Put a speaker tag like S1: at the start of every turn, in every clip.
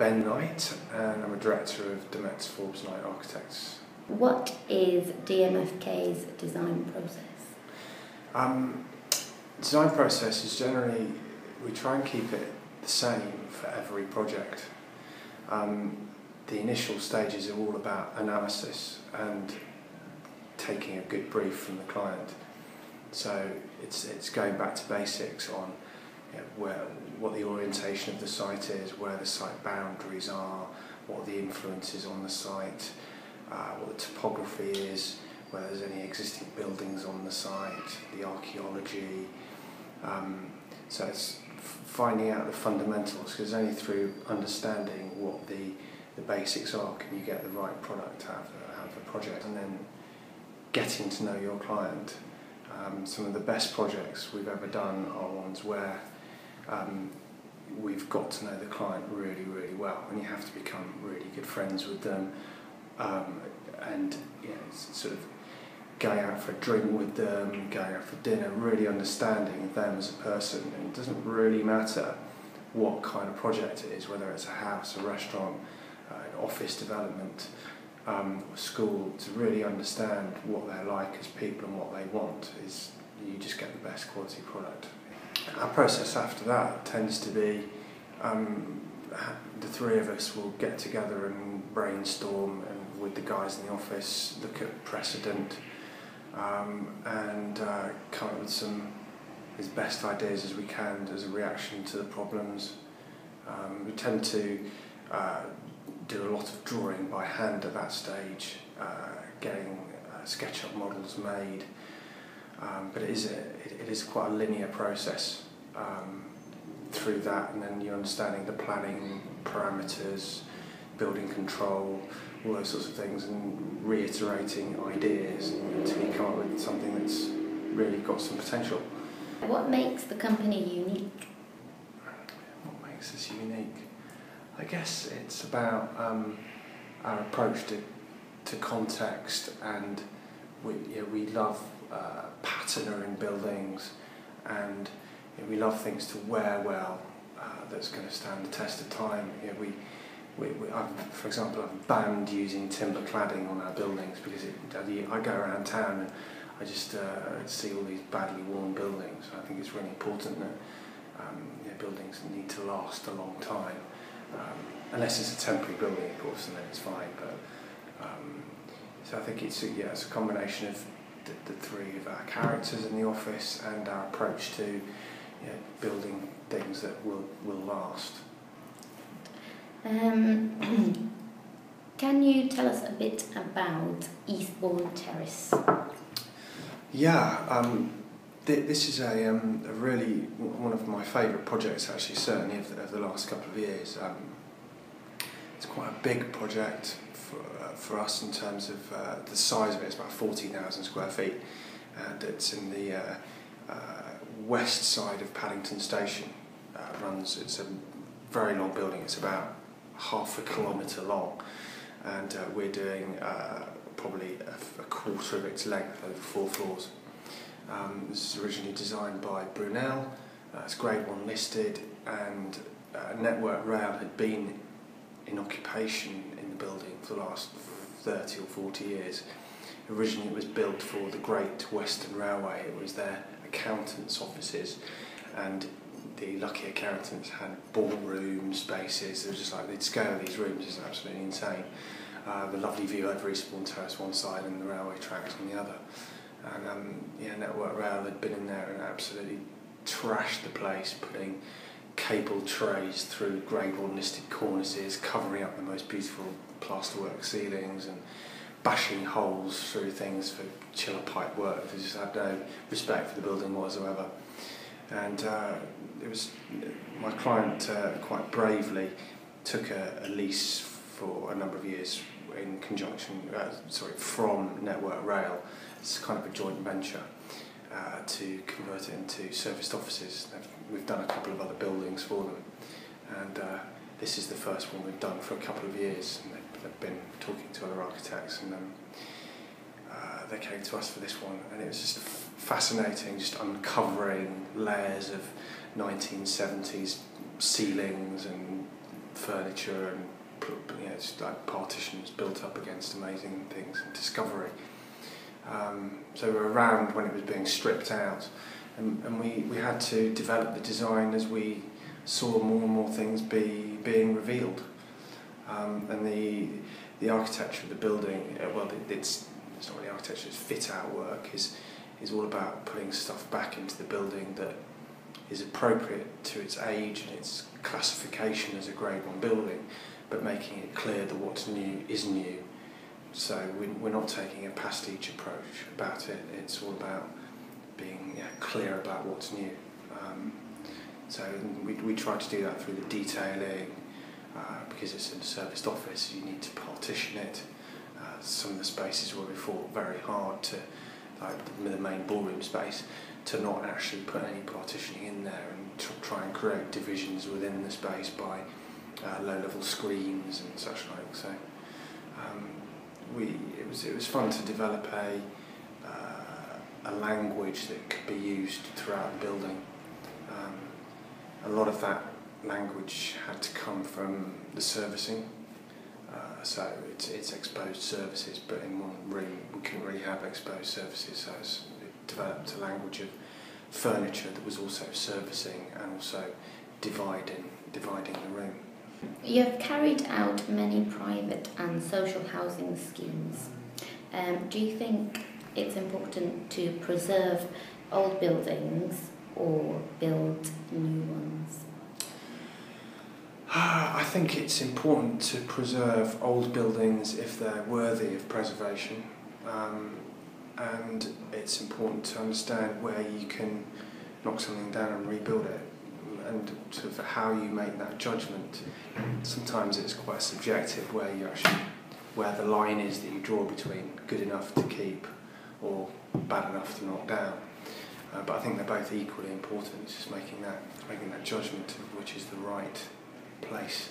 S1: Ben Knight and I'm a director of de Metz Forbes Knight Architects.
S2: What is DMFK's design process?
S1: Um, design process is generally, we try and keep it the same for every project. Um, the initial stages are all about analysis and taking a good brief from the client. So it's, it's going back to basics on where, what the orientation of the site is, where the site boundaries are, what the influences on the site, uh, what the topography is, whether there's any existing buildings on the site, the archaeology. Um, so it's finding out the fundamentals because only through understanding what the, the basics are can you get the right product out of, the, out of the project and then getting to know your client. Um, some of the best projects we've ever done are ones where um, we've got to know the client really, really well, and you have to become really good friends with them, um, and you know, sort of going out for a drink with them, going out for dinner, really understanding them as a person. And it doesn't really matter what kind of project it is, whether it's a house, a restaurant, uh, an office development, um, school, to really understand what they're like as people and what they want is you just get the best quality product. Our process after that tends to be um, the three of us will get together and brainstorm and with the guys in the office look at precedent um, and uh, come up with some as best ideas as we can as a reaction to the problems. Um, we tend to uh, do a lot of drawing by hand at that stage, uh, getting uh, SketchUp models made, um, but it is, a, it, it is quite a linear process um, through that, and then you're understanding the planning parameters, building control, all those sorts of things, and reiterating ideas until you come up with something that's really got some potential.
S2: What makes the company unique?
S1: What makes us unique? I guess it's about um, our approach to, to context, and we, you know, we love uh, patina in buildings, and you know, we love things to wear well. Uh, that's going to stand the test of time. You know, we, we, we for example, I've banned using timber cladding on our buildings because it, I go around town and I just uh, see all these badly worn buildings. I think it's really important that um, you know, buildings need to last a long time. Um, unless it's a temporary building, of course, and then it's fine. But um, so I think it's a, yeah, it's a combination of the, the three of our characters in the office and our approach to you know, building things that will will last.
S2: Um, can you tell us a bit about Eastbourne Terrace?
S1: Yeah, um, th- this is a, um, a really one of my favourite projects actually, certainly of the, of the last couple of years. Um, it's quite a big project for, uh, for us in terms of uh, the size of it. It's about 40,000 square feet and it's in the uh, uh, west side of Paddington Station. Uh, runs. It's a very long building. It's about half a kilometre long and uh, we're doing uh, probably a, a quarter of its length over four floors. Um, this is originally designed by Brunel, uh, it's grade one listed, and uh, Network Rail had been in occupation in building for the last 30 or 40 years. Originally it was built for the Great Western Railway, it was their accountants' offices, and the lucky accountants had ballroom spaces, it was just like they'd scale these rooms, it's absolutely insane. Uh, the lovely view over Eastbourne Terrace one side and the railway tracks on the other. And um, yeah, Network Rail had been in there and absolutely trashed the place, putting cable trays through one listed cornices, covering up the most beautiful plasterwork ceilings and bashing holes through things for chiller pipe work. They just had no respect for the building whatsoever. And uh, it was my client uh, quite bravely took a, a lease for a number of years in conjunction, uh, sorry, from Network Rail. It's kind of a joint venture uh, to convert it into serviced offices. We've done a couple of other buildings for them, and uh, this is the first one we've done for a couple of years. And they've, been talking to other architects, and um, uh, they came to us for this one, and it was just fascinating, just uncovering layers of 1970s ceilings and furniture and you know, like partitions built up against amazing things and discovery. Um, so we were around when it was being stripped out, and, and we, we had to develop the design as we saw more and more things be being revealed. Um, and the the architecture of the building, uh, well, it's it's not really architecture; it's fit out work. is is all about putting stuff back into the building that is appropriate to its age and its classification as a grade one building, but making it clear that what's new is new. So we're not taking a pastiche approach about it. It's all about being yeah, clear about what's new. Um, so we, we try to do that through the detailing, uh, because it's in a serviced office, you need to partition it. Uh, some of the spaces where we fought very hard to, like the main ballroom space, to not actually put any partitioning in there and try and create divisions within the space by uh, low-level screens and such like. So um, we it was it was fun to develop a uh, a language that could be used throughout the building. Um, a lot of that language had to come from the servicing. Uh, so it's, it's exposed services, but in one room we couldn't really have exposed services, so it developed a language of furniture that was also servicing and also dividing, dividing the room.
S2: You have carried out many private and social housing schemes. Um, do you think it's important to preserve old buildings or build new ones?
S1: I think it's important to preserve old buildings if they're worthy of preservation. Um, and it's important to understand where you can knock something down and rebuild it and sort of how you make that judgment. Sometimes it's quite subjective where you actually where the line is that you draw between good enough to keep or bad enough to knock down. Uh, but I think they're both equally important. It's just making that making that judgment of which is the right place.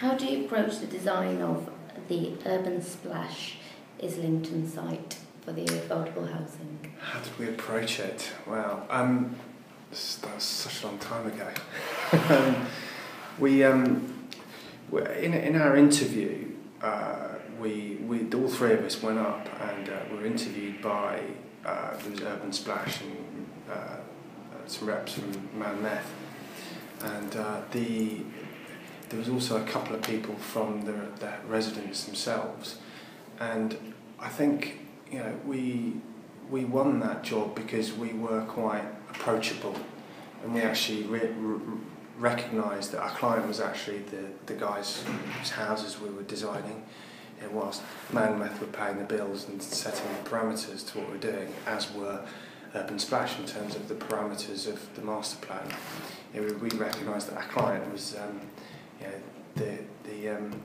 S2: How do you approach the design of the Urban Splash Islington site for the affordable housing?
S1: How did we approach it? Well, um, that was such a long time ago. we, um, in, in our interview, uh, we, we, all three of us went up and uh, were interviewed by uh, Urban Splash and uh, some reps from Man Meth. And uh, the, there was also a couple of people from the, the residents themselves. And I think you know we we won that job because we were quite approachable, and we actually re- re- recognised that our client was actually the, the guys whose houses we were designing. It whilst Man Meth were paying the bills and setting the parameters to what we we're doing, as were Urban Splash in terms of the parameters of the master plan. You know, we, we recognised that our client was um, you know, the, the, um,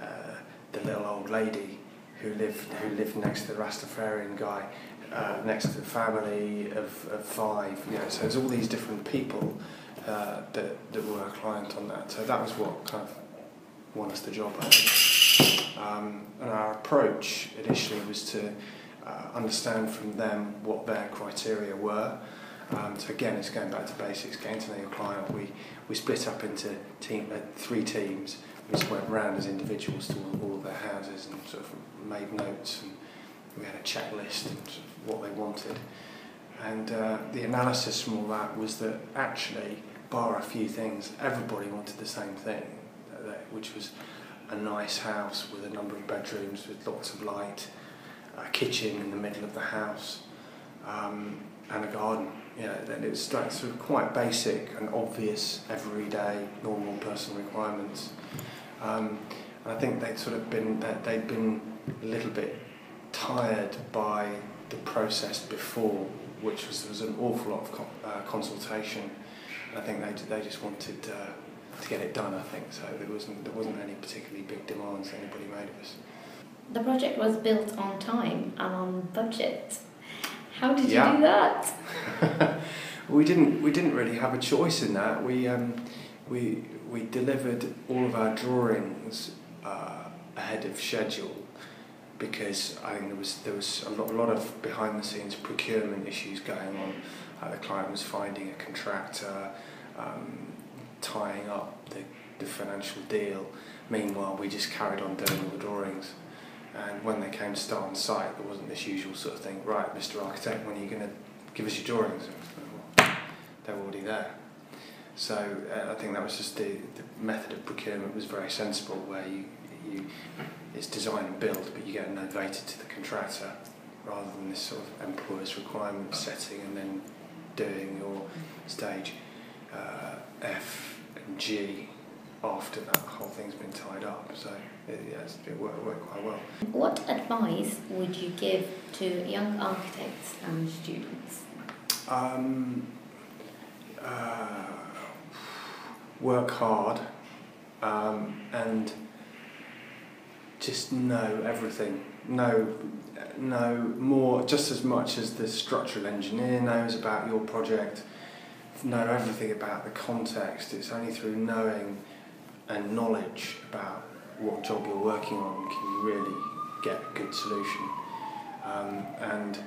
S1: uh, the little old lady who lived who lived next to the Rastafarian guy, uh, next to the family of, of five. You know, so there's all these different people uh, that that were a client on that. So that was what kind of won us the job. Um, and our approach initially was to uh, understand from them what their criteria were. Um, so again, it's going back to basics, getting to know your client. We we split up into team uh, three teams. We just went around as individuals to all, all of their houses and sort of made notes and we had a checklist and sort of what they wanted. And uh, the analysis from all that was that actually, bar a few things, everybody wanted the same thing, which was a nice house with a number of bedrooms with lots of light, a kitchen in the middle of the house, um, and a garden. You know, and it was sort of quite basic and obvious, everyday, normal personal requirements. Um, and I think they'd sort of been that they'd been a little bit tired by the process before, which was there was an awful lot of co- uh, consultation. I think they they just wanted uh, to get it done. I think so. There wasn't there wasn't any particularly big demands anybody made of us.
S2: The project was built on time and on budget. How did yeah. you do that?
S1: we didn't we didn't really have a choice in that. We um, we we delivered all of our drawings uh, ahead of schedule because I think there was there was a lot, a lot of behind the scenes procurement issues going on. Uh, the client was finding a contractor, um, tying up the, the financial deal. Meanwhile, we just carried on doing all the drawings. And when they came to start on site, there wasn't this usual sort of thing, right, Mr. Architect, when are you going to give us your drawings? They were already there. So uh, I think that was just the, the method of procurement was very sensible, where you, you it's design and build, but you get novated to the contractor rather than this sort of employer's requirement setting and then doing your stage uh, F and G after that whole thing's been tied up. So it, yeah, it's, it worked, worked quite well.
S2: What advice would you give to young architects and students?
S1: Um, uh, work hard um, and just know everything. Know, know more, just as much as the structural engineer knows about your project. Know everything about the context. It's only through knowing and knowledge about what job you're working on can you really get a good solution. Um, and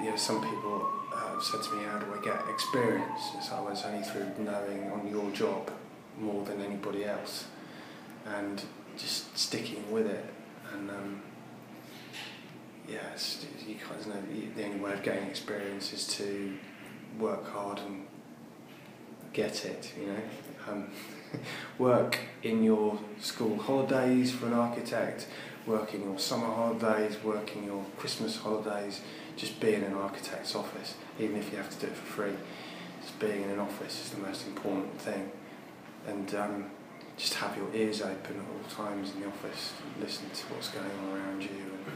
S1: you know, some people uh, said to me, "How do I get experience?" So it's only through knowing on your job more than anybody else, and just sticking with it. And um, yeah, you guys know the only way of getting experience is to work hard and get it. You know, um, work in your school holidays for an architect, work in your summer holidays, work in your Christmas holidays. Just be in an architect's office, even if you have to do it for free. Just being in an office is the most important thing, and. Um, just have your ears open at all times in the office, listen to what's going on around you, and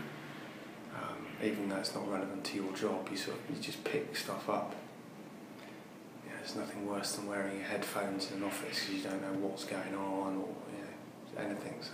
S1: um, even though it's not relevant to your job, you sort of you just pick stuff up. Yeah, there's nothing worse than wearing your headphones in an office because you don't know what's going on or you know, anything. So.